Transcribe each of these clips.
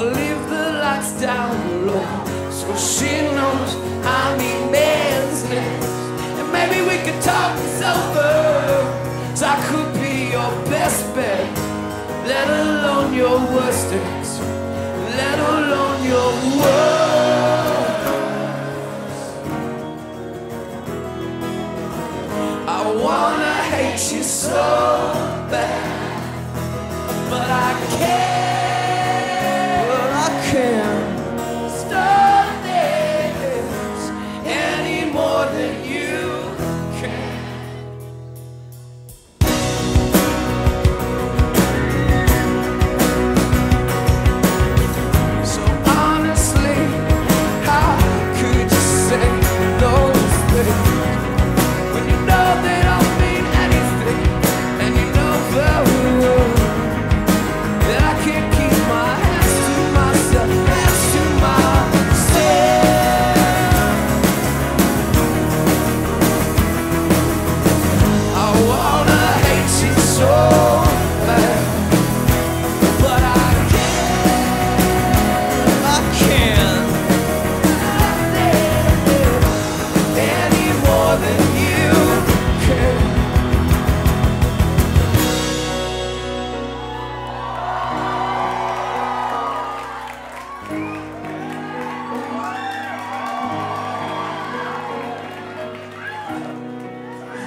Leave the lights down low so she knows I'm business. And maybe we could talk this over. So I could be your best bet, let alone your worst days, let alone your worst. I wanna hate you so bad, but I can't.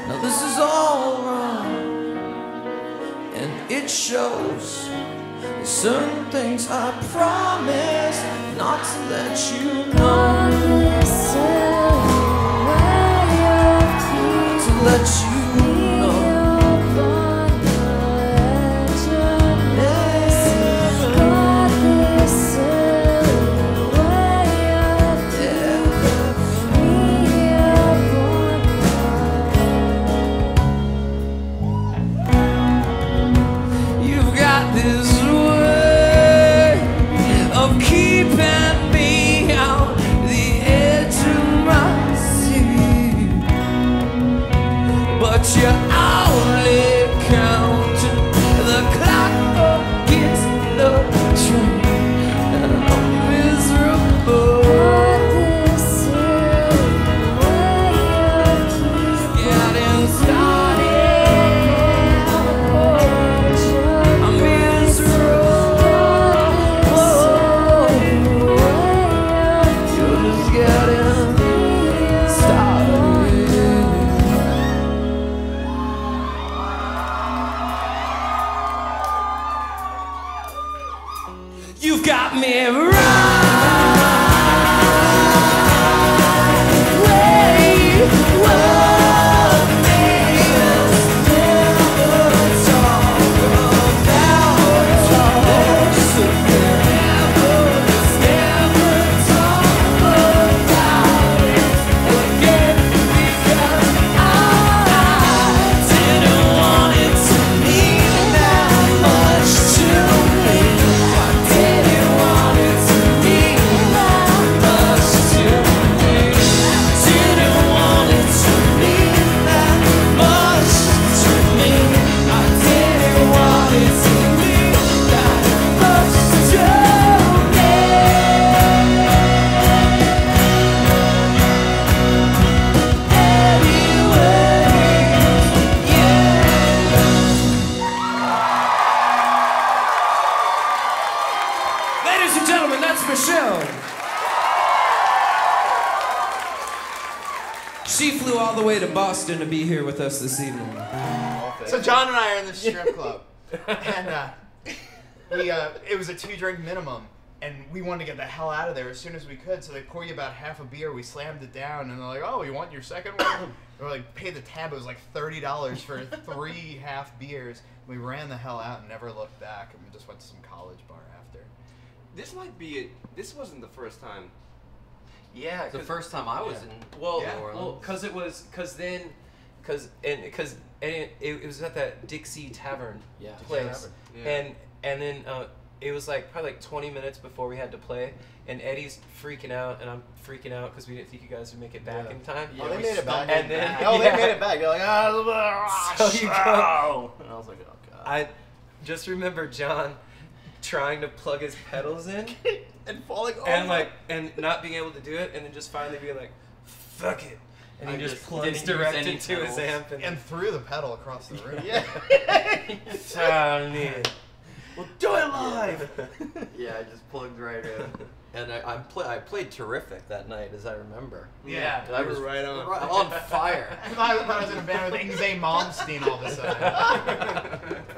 Now this is all wrong, and it shows. Certain things I promise not to let you know. She flew all the way to Boston to be here with us this evening. So John and I are in the strip club, and uh, we uh, it was a two drink minimum, and we wanted to get the hell out of there as soon as we could. So they pour you about half a beer. We slammed it down, and they're like, "Oh, you want your second one?" we're like, "Pay the tab." It was like thirty dollars for three half beers. We ran the hell out and never looked back, and we just went to some college bar after. This might be it. This wasn't the first time. Yeah, the first time I was yeah. in Well, New well, Orleans. because it was because then because and because and it, it was at that Dixie Tavern Yeah. place, Tavern. Yeah. and and then uh, it was like probably like 20 minutes before we had to play, and Eddie's freaking out, and I'm freaking out because we didn't think you guys would make it back Yeah. in time. Yeah, oh, they made it back. And then- oh, they yeah. made it back. They're like, ah, So you go- and I was like, oh god. I just remember John trying to plug his pedals in and falling over. and like and not being able to do it and then just finally being like fuck it and he I just, just plugs didn't direct any into his amp and, and threw the pedal across the room. Yeah. Funny. We'll do it live. yeah, I just plugged right in. And I, I'm play, I played terrific that night, as I remember. Yeah, I was were right on. right on fire. I thought I was in a band with Yngwie Malmsteen all of a sudden.